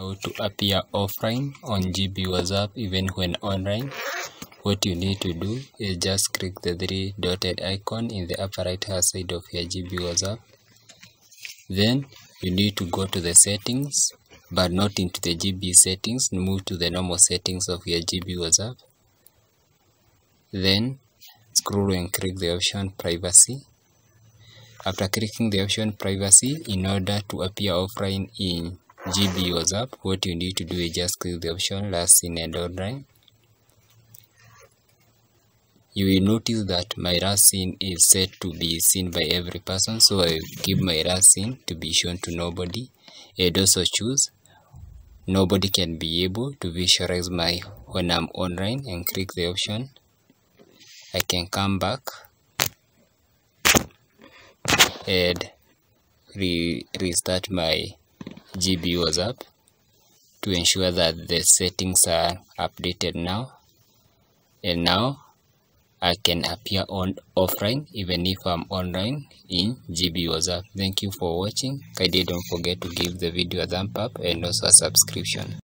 how to appear offline on GB WhatsApp even when online. What you need to do is just click the three dotted icon in the upper right hand side of your GB WhatsApp. Then you need to go to the settings but not into the GB settings. Move to the normal settings of your GB WhatsApp. Then scroll and click the option privacy. After clicking the option privacy in order to appear offline in GB WhatsApp, what you need to do is just click the option last seen and online. You will notice that my last seen is set to be seen by every person, so I give my last seen to be shown to nobody. And also choose nobody can be able to visualize my when I'm online and click the option. I can come back and re restart my GB WhatsApp to ensure that the settings are updated now and now I can appear on offline even if I'm online in GB WhatsApp. Thank you for watching. Kindly don't forget to give the video a thumb up and also a subscription.